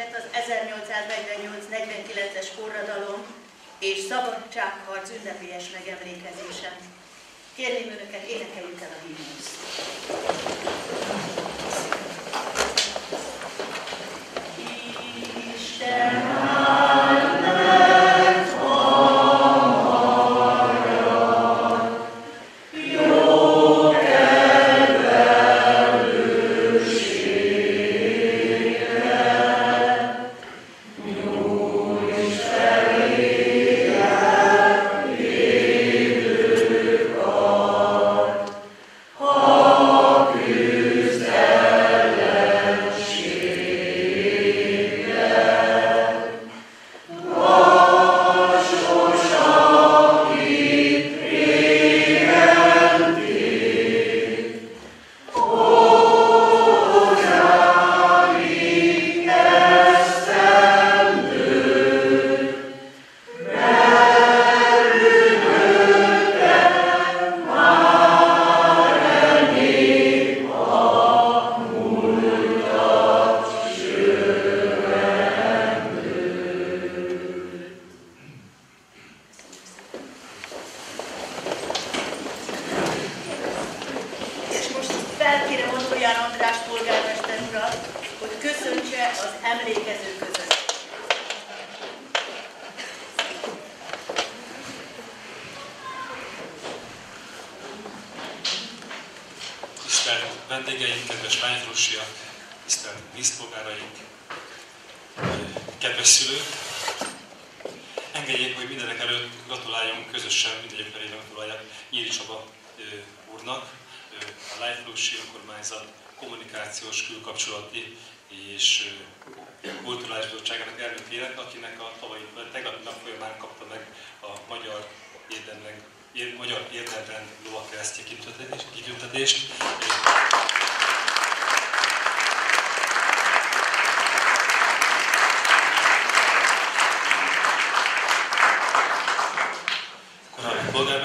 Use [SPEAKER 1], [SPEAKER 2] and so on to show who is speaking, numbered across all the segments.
[SPEAKER 1] Önöket az 1848-49-es forradalom és szabadságharc ünnepélyes megemlékezésen. Kérném Önöket, énekeljük el a himnuszt.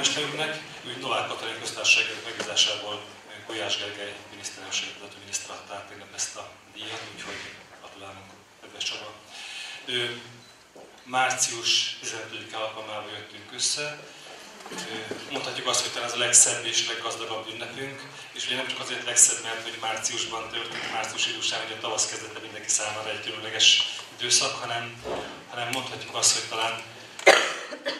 [SPEAKER 2] Polgármesterünknek, úgy Novák Katalin köztársaság megbízásából Gulyás Gergely miniszterelnökség vezető miniszter adták tegnap ezt a díjat, úgyhogy gratulálunk, kedves Csaba. Ő, március 15 alkalmával jöttünk össze. Mondhatjuk azt, hogy talán ez a legszebb és leggazdagabb ünnepünk, és ugye nem csak azért legszebb, mert hogy márciusban történt, március idősán, hogy a tavasz kezdete mindenki számára egy különleges időszak, hanem, hanem mondhatjuk azt, hogy talán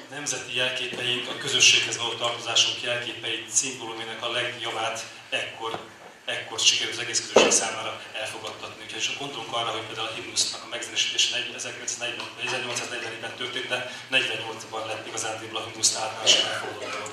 [SPEAKER 2] nemzeti jelképeink, a közösséghez való tartozásunk jelképeit, szimbólumének a legjavát ekkor, ekkor sikerül az egész közösség számára elfogadtatni. Úgyhogy gondolunk arra, hogy például a himnusznak a megzenésítése 1840-ben történt, de 48-ban lett igazándiból a himnusz általánosan elfogadott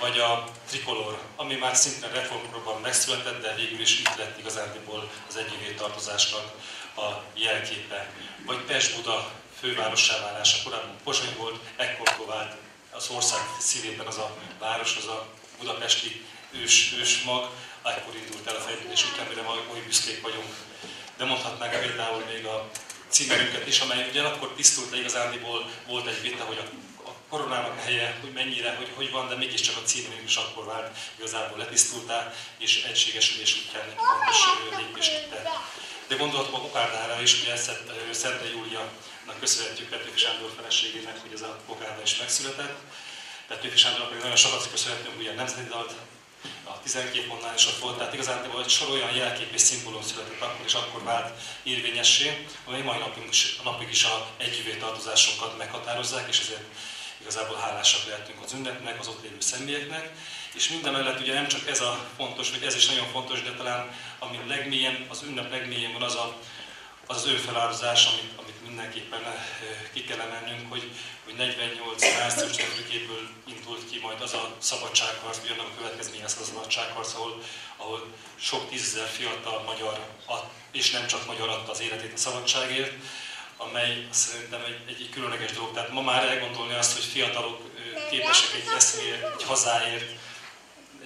[SPEAKER 2] vagy a trikolor, ami már szintén reformkorban megszületett, de végül is itt lett igazándiból az egyéni tartozásnak a jelképe. Vagy Pest-Buda fővárossá válása. Korábban Pozsony volt, ekkor vált az ország szívében az a város, az a budapesti ős, mag, ekkor indult el a fejlődés után, mire ma oly büszkék vagyunk. De mondhatnánk például még a címerünket is, amely ugyanakkor tisztult, de igazándiból volt egy vita, hogy a a helye, hogy mennyire, hogy hogy van, de mégiscsak a címünk is akkor vált, igazából letisztultál, és egységesülés útján fontos lépést tett. De gondolhatom a kokárdára is, ugye Szente Júlia köszönhetjük Petőfi Sándor feleségének, hogy ez a kokárda is megszületett. Petőfi Sándornak pedig nagyon sokat köszönhetünk ugye a nemzeti dalt, a 12 mondnál is ott volt, tehát igazán egy sor olyan jelkép és szimbólum született akkor, és akkor vált érvényessé, amely mai napig is, napig is a együvé tartozásunkat meghatározzák, és ezért igazából hálásak lehetünk az ünnepnek, az ott lévő személyeknek. És minden mellett ugye nem csak ez a fontos, vagy ez is nagyon fontos, de talán ami legmélyen, az ünnep legmélyen van az a, az, az ő feláldozás, amit, amit mindenképpen eh, ki kell emelnünk, hogy, hogy 48 március 4-ből indult ki majd az a szabadságharc, vagy annak a következménye az a szabadságharc, ahol, ahol sok tízezer fiatal magyar, és nem csak magyar adta az életét a szabadságért, amely szerintem egy, egy különleges dolog. Tehát ma már elgondolni azt, hogy fiatalok képesek egy eszméért, egy hazáért,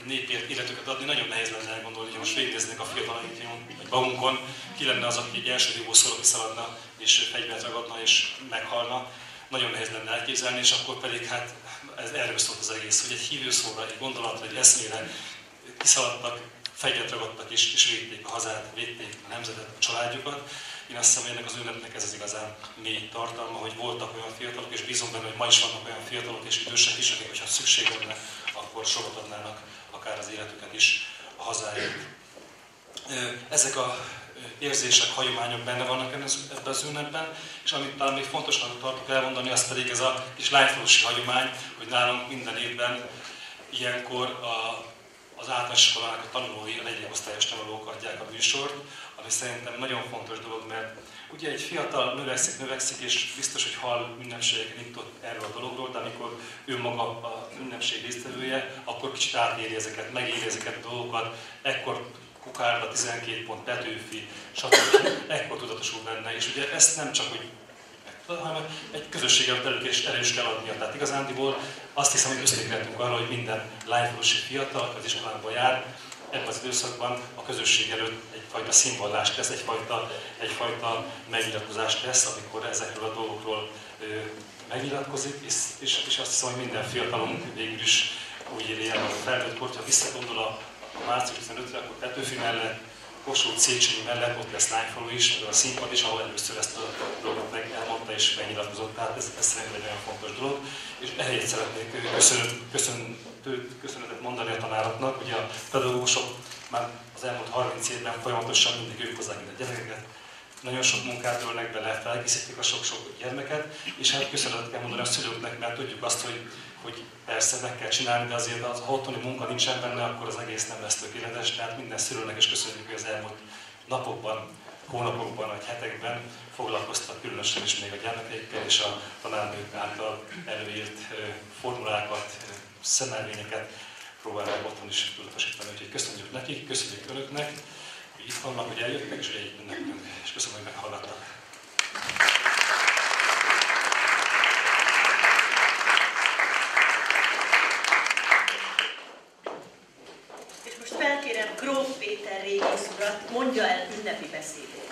[SPEAKER 2] népért életüket adni, nagyon nehéz lenne elgondolni, hogy most végeznék a fiatalaikon, vagy magunkon, ki lenne az, aki egy első hívószóra kiszaladna, és fegyvert ragadna, és meghalna. Nagyon nehéz lenne elképzelni, és akkor pedig hát ez erről szólt az egész, hogy egy hívőszóra, egy gondolatra, egy eszmére kiszaladtak, fegyvert ragadtak, és, és védték a hazát, védték a nemzetet, a családjukat Én azt hiszem, hogy ennek az ünnepnek ez az igazán mély tartalma, hogy voltak olyan fiatalok, és bízom benne, hogy ma is vannak olyan fiatalok és idősek is, akik, hogyha szükség lenne, akkor sokat adnának akár az életüket is a hazáért. Ezek a érzések, hagyományok benne vannak ebben az ünnepben, és amit talán még fontosnak tartok elmondani, az pedig ez a kis lányfalusi hagyomány, hogy nálunk minden évben ilyenkor a, az általános iskolának a tanulói, a negyedik osztályos tanulók adják a műsort, ami szerintem nagyon fontos dolog, mert ugye egy fiatal növekszik, növekszik, és biztos, hogy hall ünnepségeken itt ott erről a dologról, de amikor ő maga a ünnepség résztvevője, akkor kicsit átéri ezeket, megéri ezeket a dolgokat, ekkor kukárda, 12 pont, Petőfi, stb. ekkor tudatosul benne, és ugye ezt nem csak hogy hanem egy közösséggel belül is erős kell adnia. Tehát igazándiból azt hiszem, hogy összekerültünk arra, hogy minden lányfalusi fiatal, az iskolánkban jár, ebben az időszakban a közösség előtt egyfajta színvallást tesz, egyfajta, egyfajta megnyilatkozást tesz, amikor ezekről a dolgokról megnyilatkozik, és, és, és azt hiszem, hogy minden fiatalunk végül is úgy éli el a felnőtt kort, ha visszagondol a, a március 15-re, akkor Petőfi mellett, Kossuth Széchenyi mellett ott lesz Lányfalu is, a színpad is, ahol először ezt a dolgot meg elmondta és megnyilatkozott. Tehát ez, ez szerintem egy nagyon fontos dolog. És ehhez szeretnék köszönet, köszön, köszönetet mondani a tanároknak. Ugye a pedagógusok már az elmúlt 30 évben folyamatosan mindig ők hozzák a gyerekeket, nagyon sok munkát ölnek bele, felkészítik a sok-sok gyermeket, és hát köszönetet kell mondani a szülőknek, mert tudjuk azt, hogy, hogy persze meg kell csinálni, de azért az, ha otthoni munka nincsen benne, akkor az egész nem lesz tökéletes, tehát minden szülőnek is köszönjük, hogy az elmúlt napokban, hónapokban vagy hetekben foglalkoztak különösen is még a gyermekeikkel és a tanárnők által előírt formulákat, szemelvényeket próbálják otthon is tudatosítani. Úgyhogy köszönjük nekik, köszönjük önöknek, hogy itt vannak, hogy eljöttek, és hogy együtt nekünk. És köszönöm, hogy meghallgattak.
[SPEAKER 1] És most felkérem Gróf Péter régész urat, mondja el ünnepi beszédét.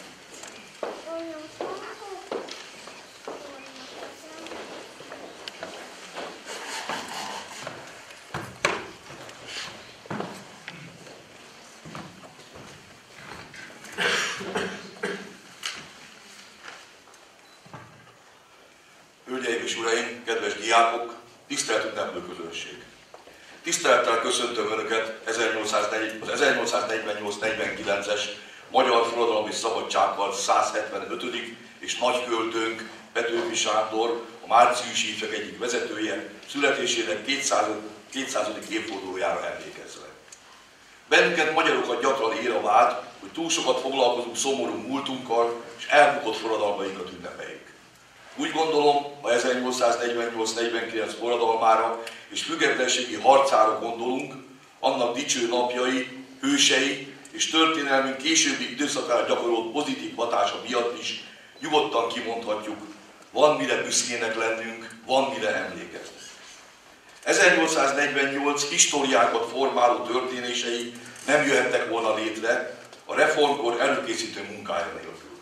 [SPEAKER 3] Diákok, tisztelt ünneplő közönség! Tisztelettel köszöntöm Önöket az 1848-49-es Magyar Forradalmi Szabadságharc 175. és nagyköltőnk Petőfi Sándor, a márciusi ifjak egyik vezetője, születésének 200. 200. évfordulójára emlékezve. Bennünket magyarokat gyakran ér a vád, hogy túl sokat foglalkozunk szomorú múltunkkal, és elbukott forradalmainkat ünnepeljük. Úgy gondolom, a 1848-49 forradalmára és függetlenségi harcára gondolunk, annak dicső napjai, hősei és történelmünk későbbi időszakára gyakorolt pozitív hatása miatt is nyugodtan kimondhatjuk, van mire büszkének lennünk, van mire emlékezni. 1848 históriákat formáló történései nem jöhettek volna létre a reformkor előkészítő munkája nélkül.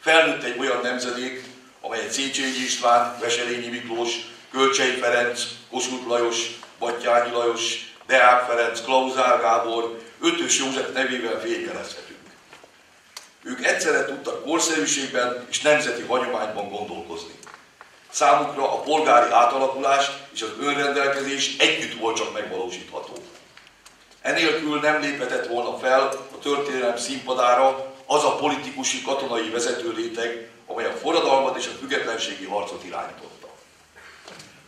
[SPEAKER 3] Felnőtt egy olyan nemzedék, amelyet Széchenyi István, Veselényi Miklós, Kölcsei Ferenc, Kossuth Lajos, Battyányi Lajos, Deák Ferenc, Klauzár Gábor, Ötös József nevével fékelezhetünk. Ők egyszerre tudtak korszerűségben és nemzeti hagyományban gondolkozni. Számukra a polgári átalakulás és az önrendelkezés együtt volt csak megvalósítható. Enélkül nem léphetett volna fel a történelem színpadára az a politikusi katonai vezető réteg, amely a forradalmat és a függetlenségi harcot irányította.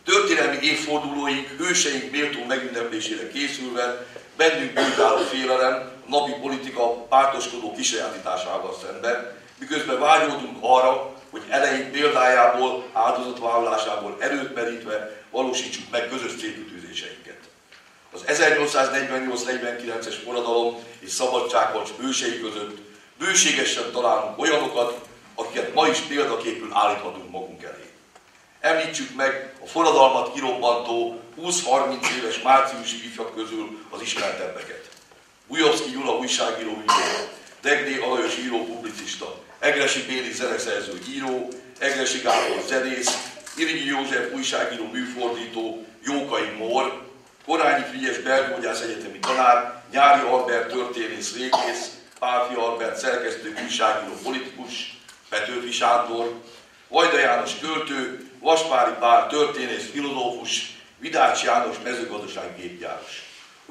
[SPEAKER 3] Történelmi évfordulóink, hőseink méltó megünneplésére készülve bennünk bűnál a félelem, napi politika pártoskodó kisajátításával szemben, miközben vágyódunk arra, hogy elején példájából, áldozatvállalásából erőt merítve valósítsuk meg közös célkütőzéseinket. Az 1848-49-es forradalom és szabadságharc hősei között bőségesen találunk olyanokat, akiket ma is példaképül állíthatunk magunk elé. Említsük meg a forradalmat kirobbantó 20-30 éves márciusi ifjak közül az ismertebbeket. Ujovszki Gyula újságíró író, Degné Alajos író publicista, Egresi Béli zeneszerző író, Egresi Gábor zenész, Irigyi József újságíró műfordító, Jókai Mór, Korányi Frigyes belgógyász egyetemi tanár, Nyári Albert történész régész, Pálfi Albert szerkesztő újságíró politikus, Petőfi Sándor, Vajda János költő, Vaspári Pál történész, filozófus, Vidács János mezőgazdasági gépgyáros.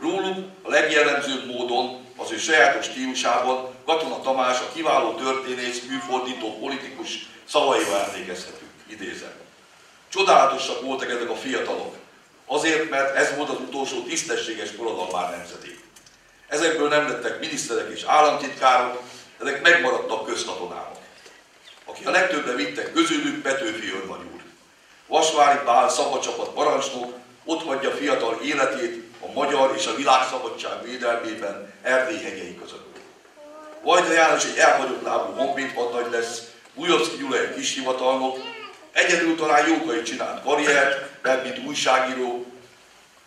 [SPEAKER 3] Róluk a legjellemzőbb módon, az ő sajátos stílusában Katona Tamás, a kiváló történész, műfordító, politikus szavaival emlékezhetünk. Idézem. Csodálatosak voltak ezek a fiatalok, azért, mert ez volt az utolsó tisztességes forradalmár nemzedék. Ezekből nem lettek miniszterek és államtitkárok, ezek megmaradtak közkatonának. Aki a legtöbbre vittek közülük Petőfi Örvagy úr. Vasvári Pál szabadcsapat parancsnok ott hagyja fiatal életét a magyar és a világszabadság védelmében Erdély hegyei között. Vajda János egy elhagyott lábú honvéd lesz, Bujovszki Gyula egy kis hivatalnok, egyedül talán jókai csinált karriert, mert mint újságíró,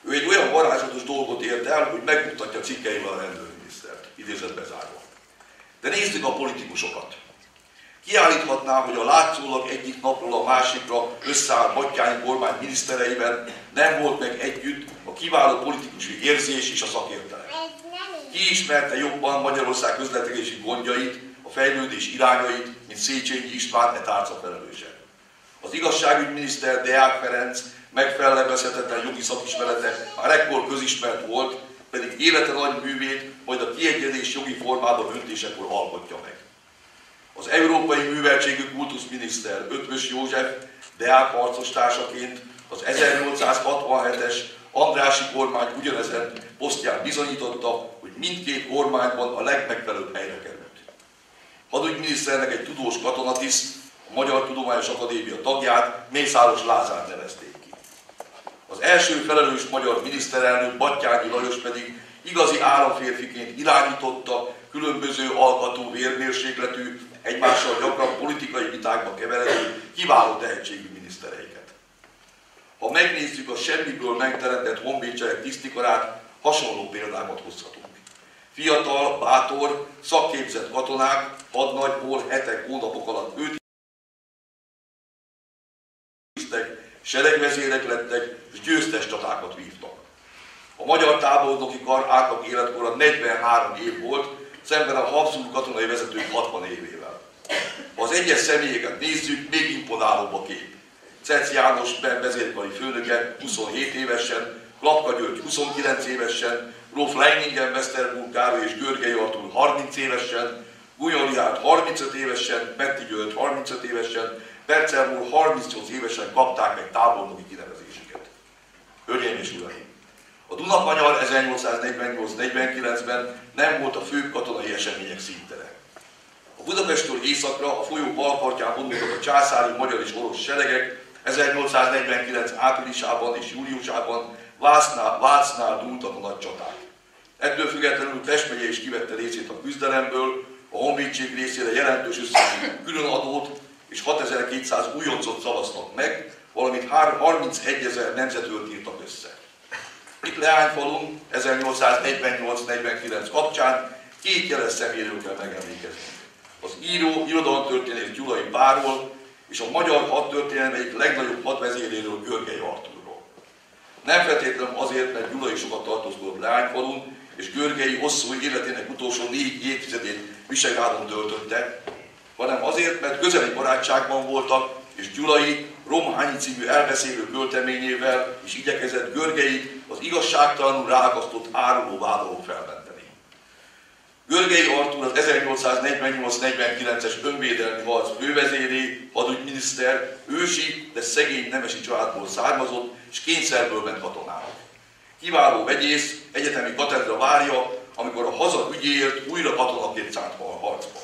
[SPEAKER 3] ő egy olyan varázslatos dolgot ért el, hogy megmutatja cikkeivel a rendőrminisztert, idézett bezárva. De nézzük a politikusokat. Kiállíthatná, hogy a látszólag egyik napról a másikra összeáll Batyány kormány minisztereiben nem volt meg együtt a kiváló politikusi érzés és a szakértelem. Ki ismerte jobban Magyarország közlekedési gondjait, a fejlődés irányait, mint Széchenyi István e tárca felelőse. Az igazságügyminiszter Deák Ferenc megfelelezhetetlen jogi szakismerete a rekkor közismert volt, pedig élete nagy művét majd a kiegyezés jogi formában öntésekor alkotja meg. Az Európai Műveltségű Kultuszminiszter Ötvös József Deák harcostársaként az 1867-es Andrási kormány ugyanezen posztján bizonyította, hogy mindkét kormányban a legmegfelelőbb helyre került. Hadügyminiszternek egy tudós katonatiszt, a Magyar Tudományos Akadémia tagját Mészáros Lázár nevezték ki. Az első felelős magyar miniszterelnök Battyányi Lajos pedig igazi államférfiként irányította különböző alkatú vérmérsékletű, egymással gyakran politikai vitákba keveredő, kiváló tehetségű minisztereiket. Ha megnézzük a semmiből megteremtett honvédsereg tisztikarát, hasonló példákat hozhatunk. Fiatal, bátor, szakképzett katonák hadnagyból hetek, hónapok alatt őt seregvezérek lettek, és győztes csatákat vívtak. A magyar tábornoki kar átlag életkora 43 év volt, szemben a Habsburg katonai vezetők 60 évével. Ha az egyes személyeket nézzük, még imponálóbb a kép. Cec János vezérkari főnöke 27 évesen, Klapka György 29 évesen, Rolf Leiningen, Westerburg Károly és Görgei Artur 30 évesen, Gulyoliát 35 évesen, Petti György 35 évesen, Percel úr 38 évesen kapták meg tábornoki kinevezésüket. Hölgyeim és uraim! A Dunakanyar 1848-49-ben nem volt a fő katonai események színtere. A Budapestről északra a folyó balpartján vonultak a császári, magyar és orosz seregek, 1849 áprilisában és júliusában Vácnál, Vácnál dúltak a nagy csaták. Ettől függetlenül Pest megye is kivette részét a küzdelemből, a honvédség részére jelentős összegű külön adót és 6200 újoncot szavaztak meg, valamint 31 ezer nemzetőrt írtak össze. Itt Leányfalun 1848-49 kapcsán két jeles személyről kell megemlékezni. Az író, irodalomtörténész Gyulai Báról és a magyar hadtörténelem egyik legnagyobb hadvezéréről Görgely Artúrról. Nem feltétlenül azért, mert Gyulai sokat tartózkodott Leányfalun, és Görgei hosszú életének utolsó négy évtizedét Visegrádon töltötte, hanem azért, mert közeli barátságban voltak, és Gyulai Romhányi című elbeszélő költeményével is igyekezett Görgei az igazságtalanul rágasztott áruló vádoló felmenteni. Görgei Artúr az 1848-49-es önvédelmi harc fővezéré, hadügyminiszter, ősi, de szegény nemesi családból származott, és kényszerből ment katonának. Kiváló vegyész, egyetemi katedra várja, amikor a haza ügyéért újra katonaként szállt harcba.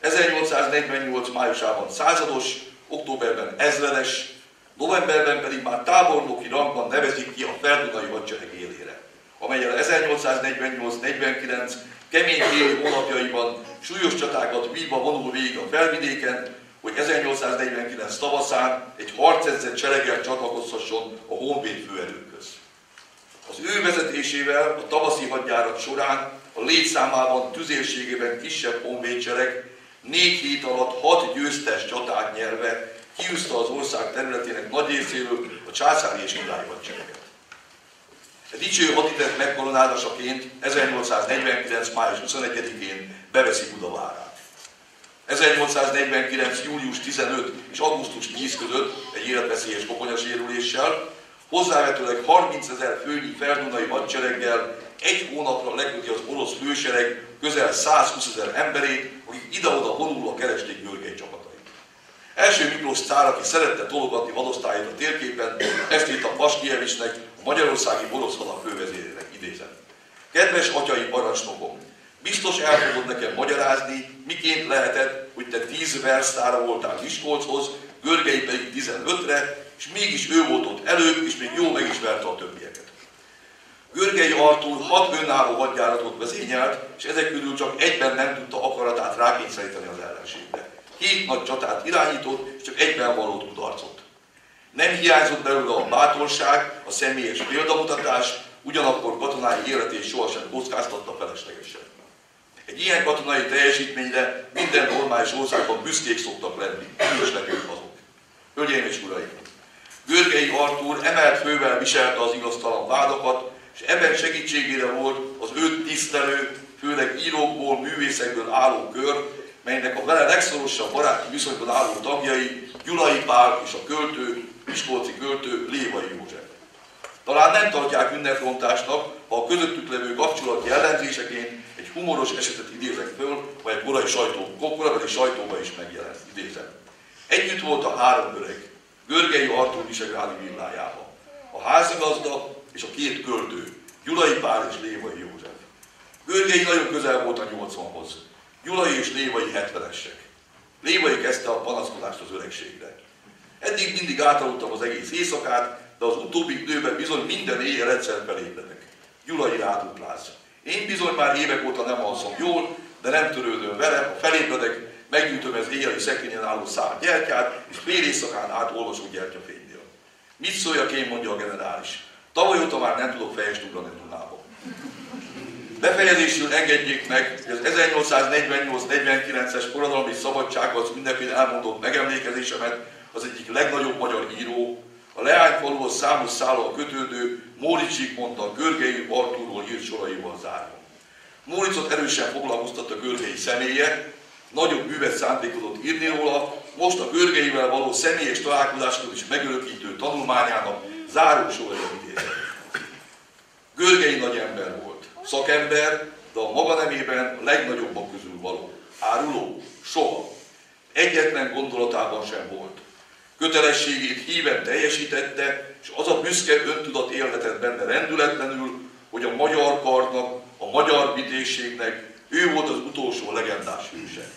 [SPEAKER 3] 1848. májusában százados, októberben ezredes, novemberben pedig már tábornoki rangban nevezik ki a Ferdunai hadsereg élére, amelyel 1848-49 kemény téli hónapjaiban súlyos csatákat vívva vonul végig a felvidéken, hogy 1849 tavaszán egy harcedzett sereggel csatlakozhasson a honvéd főerőkhöz. Az ő vezetésével a tavaszi hadjárat során a létszámában, tüzérségében kisebb honvédsereg négy hét alatt hat győztes csatát nyerve kiúzta az ország területének nagy részéről a császári és királyi hadsereget. A dicső haditett megkoronálásaként 1849. május 21-én beveszi Budavárát. 1849. július 15 és augusztus 10 között egy életveszélyes koponyasérüléssel, hozzávetőleg 30 ezer főnyi feldunai hadsereggel egy hónapra leköti az orosz fősereg közel 120 ezer emberét, akik ide-oda vonulva keresték Görgei csapatait. Első Miklós cár, aki szerette tologatni vadosztályait a térképen, ezt írt a Paskievicsnek, a magyarországi boroszhalak fővezérének idézem. Kedves atyai parancsnokom, biztos el fogod nekem magyarázni, miként lehetett, hogy te 10 versztára voltál Miskolchoz, Görgei pedig 15-re, és mégis ő volt ott előbb, és még jó meg is verte a többieket. Görgei Artúr hat önálló hadjáratot vezényelt, és ezek közül csak egyben nem tudta akaratát rákényszeríteni az ellenségre. Hét nagy csatát irányított, és csak egyben valót kudarcot. Nem hiányzott belőle a bátorság, a személyes példamutatás, ugyanakkor katonái életét sohasem kockáztatta feleslegesen. Egy ilyen katonai teljesítményre minden normális országban büszkék szoktak lenni, és nekünk azok. Hölgyeim és uraim! Görgei Artúr emelt fővel viselte az igaztalan vádakat, és ebben segítségére volt az őt tisztelő, főleg írókból, művészekből álló kör, melynek a vele legszorosabb baráti viszonyban álló tagjai Gyulai Pál és a költő, Miskolci költő Lévai József. Talán nem tartják ünnepfontásnak, ha a közöttük levő kapcsolat jellemzéseként egy humoros esetet idézek föl, vagy egy korai sajtó, korai sajtóban is megjelent, idézem. Együtt volt a három öreg, Görgei Artúr Visegrádi villájában. A házigazda és a két költő, Gyulai Pál és Lévai József. Görgei nagyon közel volt a 80-hoz. Gyulai és Lévai 70-esek. Lévai kezdte a panaszkodást az öregségre. Eddig mindig átaludtam az egész éjszakát, de az utóbbi időben bizony minden éjjel egyszer felébredek. Gyulai rádupláz. Én bizony már évek óta nem alszom jól, de nem törődöm vele, ha felébredek, meggyűjtöm az éjjeli szekrényen álló szár gyertyát, és fél éjszakán át olvasok gyertyafénynél. Mit szóljak én, mondja a generális. Tavaly óta már nem tudok fejest ugrani Dunába. Befejezésül engedjék meg, hogy az 1848-49-es forradalmi szabadsághoz mindenféle elmondott megemlékezésemet az egyik legnagyobb magyar író, a Leányfaluhoz számos szállal kötődő Móricz Zsigmond a Görgei Artúról írt soraival zárva. Móriczot erősen foglalkoztatta Görgei személye, nagyobb művet szándékozott írni róla, most a Görgeivel való személyes találkozásokat is megörökítő tanulmányának záró sorra idézett. Görgei nagy ember volt, szakember, de a maga nemében a legnagyobbak közül való. Áruló? Soha. Egyetlen gondolatában sem volt. Kötelességét híven teljesítette, és az a büszke öntudat élhetett benne rendületlenül, hogy a magyar karnak, a magyar vitézségnek ő volt az utolsó legendás hőse.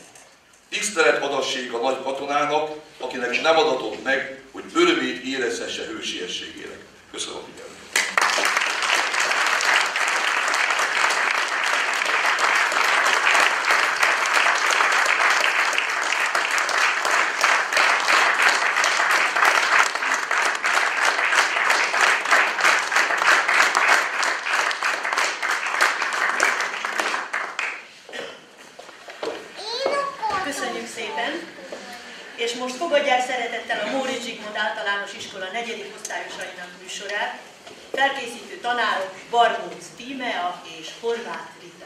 [SPEAKER 3] Tisztelet adassék a nagy katonának, akinek nem adatott meg, hogy örömét érezhesse hősiességének. Köszönöm a figyelmet.
[SPEAKER 1] Köszönjük szépen! És most fogadják szeretettel a Móri Zsigmond általános iskola negyedik osztályosainak műsorát. Felkészítő tanárok Barbóc Tímea és Horváth Rita.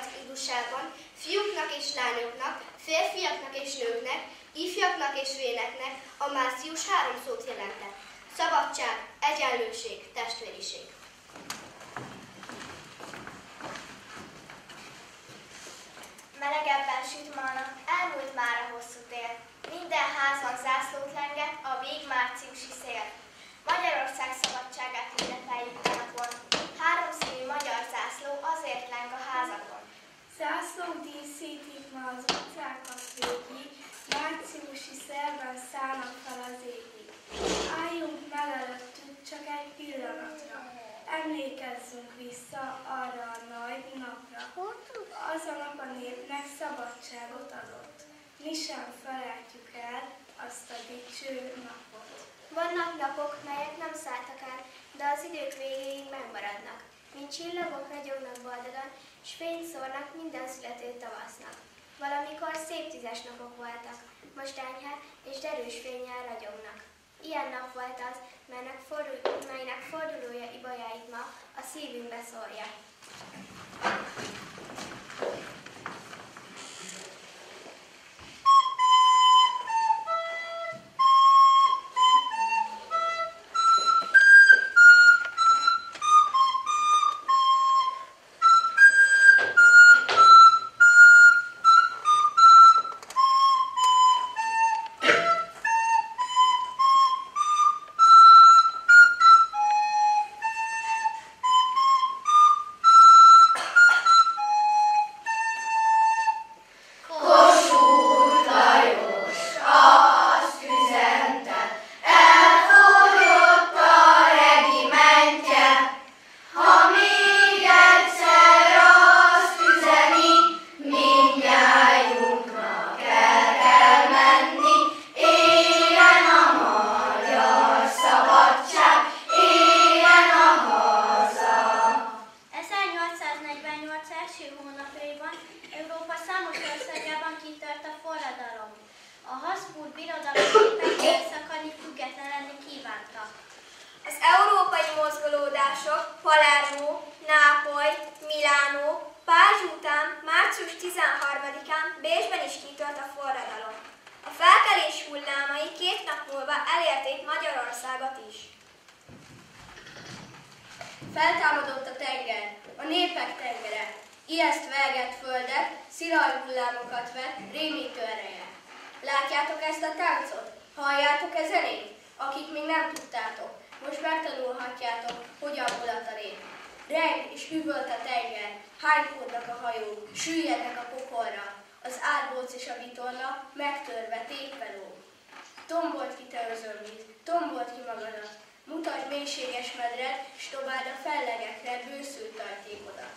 [SPEAKER 4] 1848 Idusában fiúknak és lányoknak, férfiaknak és nőknek, ifjaknak és véneknek a március három szót jelentett. Szabadság, egyenlőség, testvériség.
[SPEAKER 5] Melegebben süt ma a nap, elmúlt már a hosszú tél. Minden házban zászlót lenget a vég márciusi szél. Magyarország szabadságát ünnepeljük a napon. Háromszínű magyar zászló azért leng a házakon.
[SPEAKER 6] Zászlók díszítik ma az utcákat végig, márciusi szerben szállnak fel az égig. Álljunk meg előttük csak egy pillanatra, emlékezzünk vissza arra a nagy napra. Az a nap a népnek szabadságot adott. Mi sem felejtjük el azt a dicső napot.
[SPEAKER 5] Vannak napok, melyek nem szálltak el, de az idők végéig megmaradnak. Mint csillagok ragyognak boldogan, s fényt szórnak minden születő tavasznak. Valamikor szép tízes napok voltak, most enyhe és derűs fényjel ragyognak. Ilyen nap volt az, melynek, fordul, melynek fordulója ibajáit ma a szívünkbe
[SPEAKER 7] elérték Magyarországot is. Feltámadott a
[SPEAKER 8] tenger, a
[SPEAKER 5] népek tengere,
[SPEAKER 8] ijeszt vergett földet, szilaj
[SPEAKER 5] hullámokat vett,
[SPEAKER 8] rémítő ereje.
[SPEAKER 5] Látjátok ezt
[SPEAKER 8] a táncot? Halljátok e zenét? Akik még nem tudtátok, most megtanulhatjátok,
[SPEAKER 5] hogyan mulat
[SPEAKER 8] a
[SPEAKER 9] rét. Reng és hűvölt a tenger, hánykodnak a
[SPEAKER 10] hajók, süllyednek a pokolra, az árbóc és a
[SPEAKER 5] vitorla
[SPEAKER 10] megtörve tépeló. Tombolt ki te özönvíz, tombolt ki magadat, mutasd mélységes medred, s tovább a
[SPEAKER 5] fellegekre bőszült tartékodat.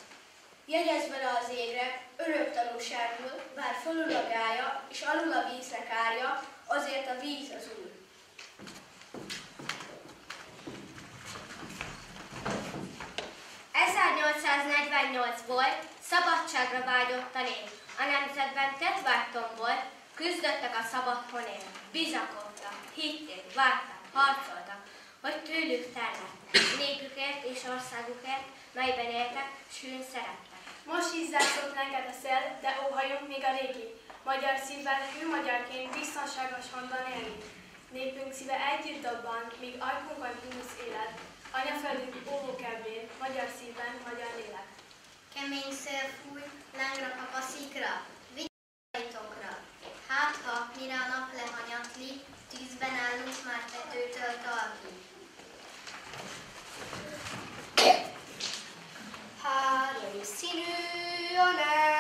[SPEAKER 5] Jegyezd vele az égre, örök tanúságul, bár
[SPEAKER 10] fölül a gája, és alul
[SPEAKER 5] a víznek árja, azért
[SPEAKER 10] a víz az úr. volt, szabadságra vágyott a nép. A nemzetben
[SPEAKER 5] tetvágtom volt, küzdöttek a szabad honért. Bizakodott dolgoztak, hitték, vártak,
[SPEAKER 10] harcoltak, hogy tőlük tellett, népükért és
[SPEAKER 5] országukért, melyben éltek, sűn szerettek. Most ízzászok neked a
[SPEAKER 6] szél, de óhajunk még a régi. Magyar szívvel, hű magyarként biztonságos honnan élni. Népünk
[SPEAKER 11] szíve együtt dobban, míg ajkunkon húsz élet. Anyaföldünk óvó kevén, magyar szívben, magyar lélek. Kemény szél fúj, lángra kap
[SPEAKER 4] a szikra, vigyájtokra. Hát, ha mire
[SPEAKER 8] a nap
[SPEAKER 10] lehanyatlik, szórja. azt jelenti,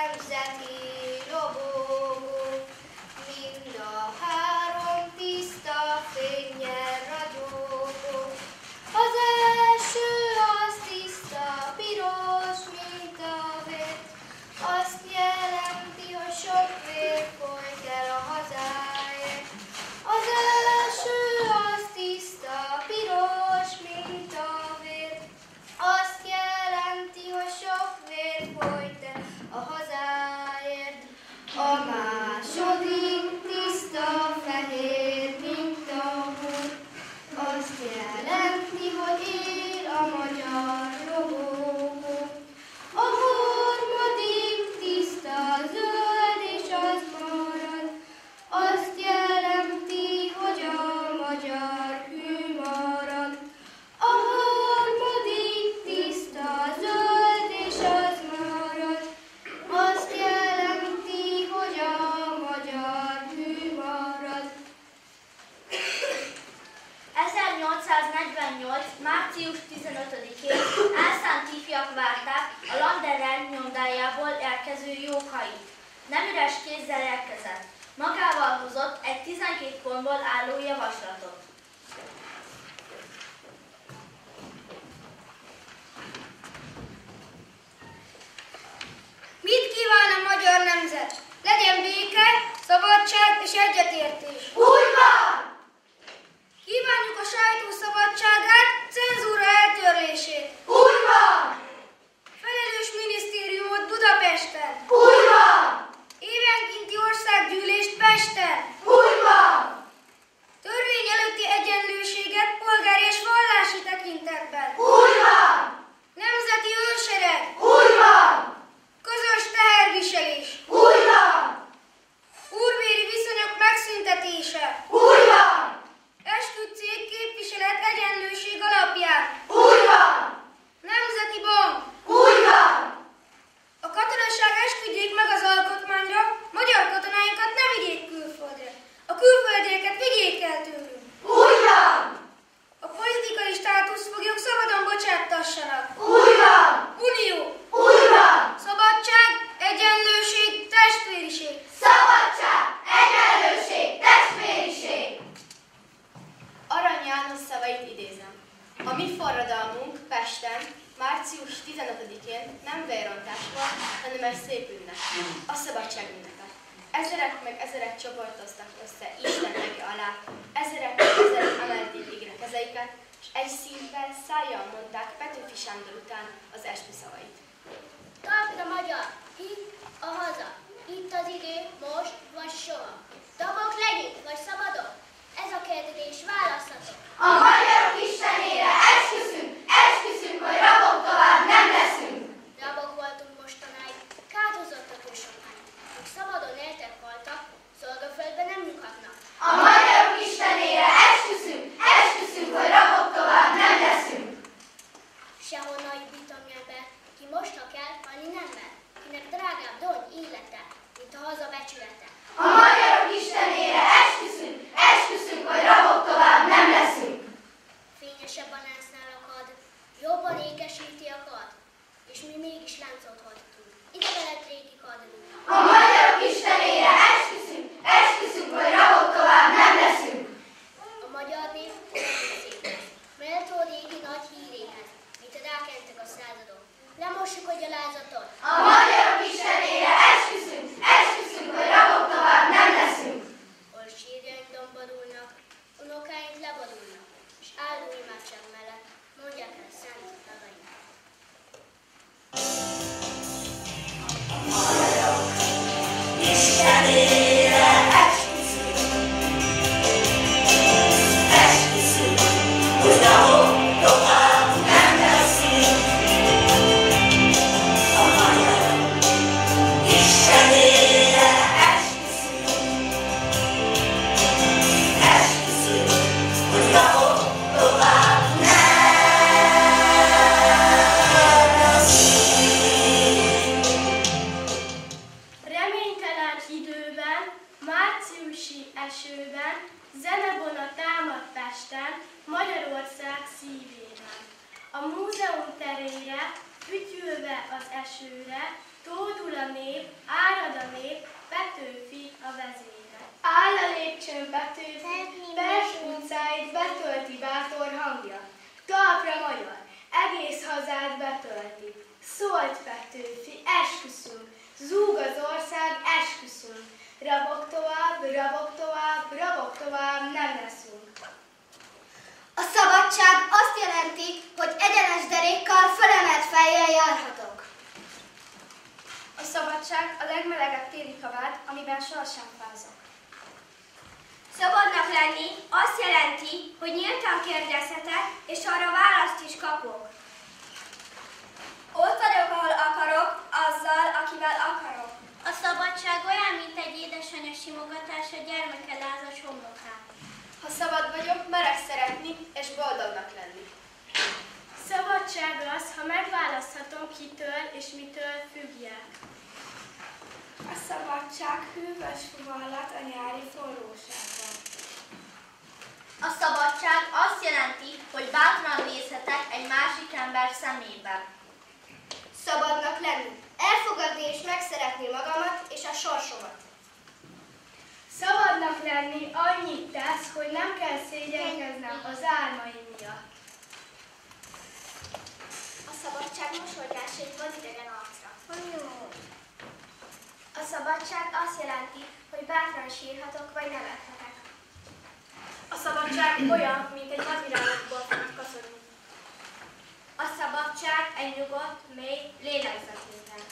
[SPEAKER 9] ha
[SPEAKER 6] megválaszthatom, kitől és mitől függjek?
[SPEAKER 11] A szabadság hűvös fuvallat a nyári forróságban.
[SPEAKER 4] A
[SPEAKER 7] szabadság azt jelenti, hogy bátran nézhetek egy másik ember szemébe.
[SPEAKER 4] Szabadnak lenni, elfogadni és megszeretni magamat és a sorsomat.
[SPEAKER 6] Szabadnak lenni annyit tesz, hogy nem kell szégyenkeznem az álmaim miatt
[SPEAKER 10] szabadság mosolygás egy vadidegen arcra. A szabadság azt jelenti, hogy bátran sírhatok vagy nevethetek.
[SPEAKER 8] A szabadság olyan, mint egy hadvirágokból fognak.
[SPEAKER 10] A szabadság egy nyugodt, mély lélegzetvétel.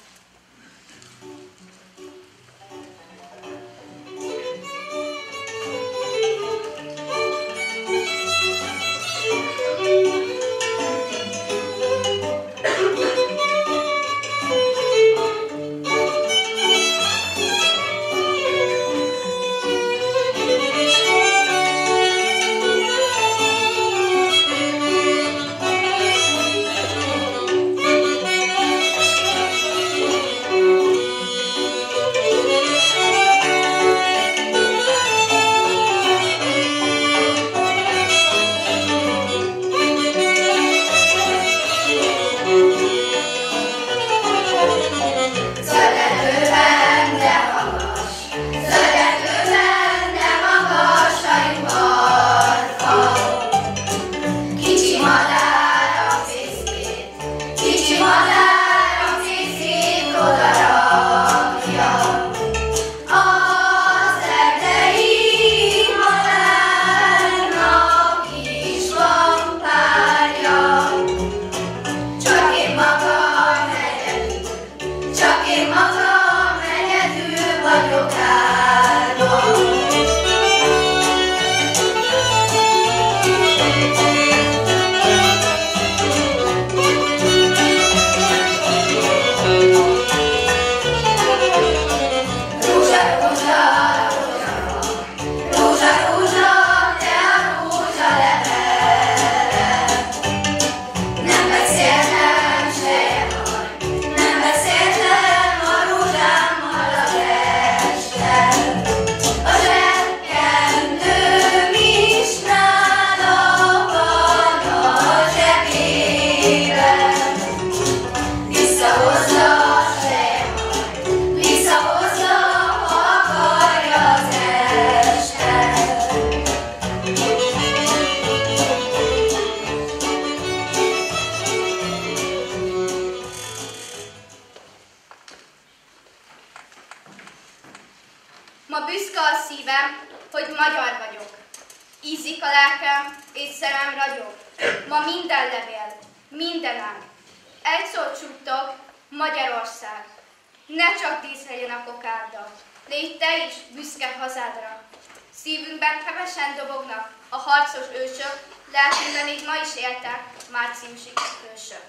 [SPEAKER 5] Szívünkben kevesen dobognak a harcos ősök,
[SPEAKER 1] lelkünkben még ma is éltek Márciusi címsik ősök.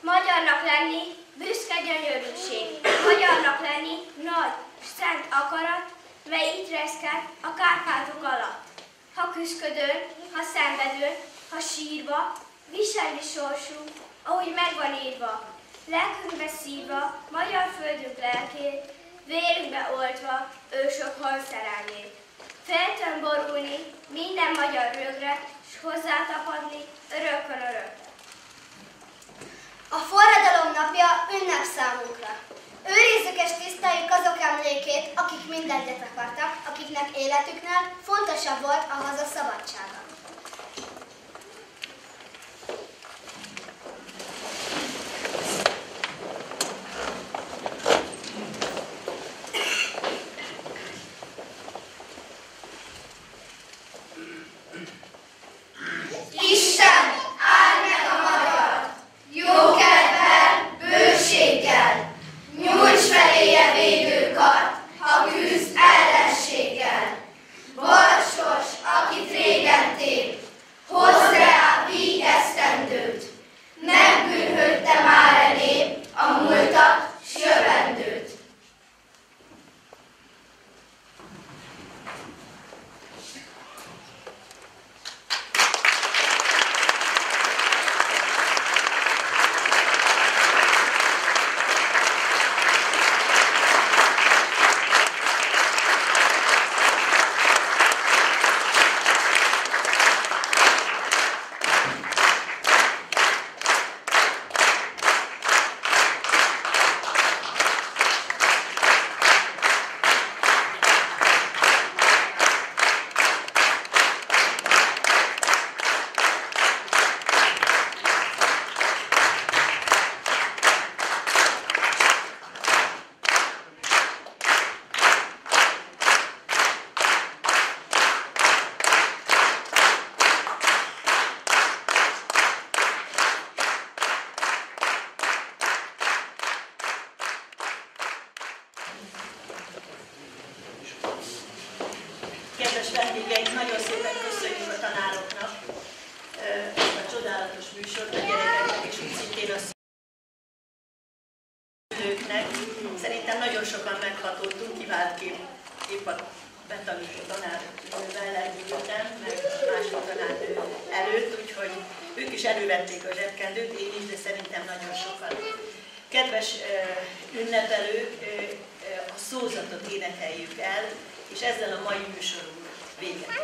[SPEAKER 5] Magyarnak lenni büszke gyönyörűség, magyarnak lenni nagy, szent akarat,
[SPEAKER 9] mely itt reszked
[SPEAKER 1] a Kárpátok alatt.
[SPEAKER 9] Ha küzdködő, ha szenvedő, ha sírva, viselni sorsunk, ahogy megvan írva. Lelkünkbe szívva, magyar földünk lelkét, vérünkbe oltva, ősök honszerelmét. Feltön borulni minden magyar rögre, s hozzátapadni örökön örökre.
[SPEAKER 1] A forradalom napja ünnep számunkra. Őrizzük és tiszteljük azok emlékét, akik mindent akartak, akiknek életüknél fontosabb volt a haza szabadsága. Nagyon sokan meghatottunk, kiváltképp épp a betanító tanár mellett ültem, meg másik tanárnő előtt, úgyhogy ők is elővették a zsebkendőt, én is, de szerintem nagyon sokan. Kedves ünnepelők, a szózatot énekeljük el, és ezzel a mai műsorunk véget.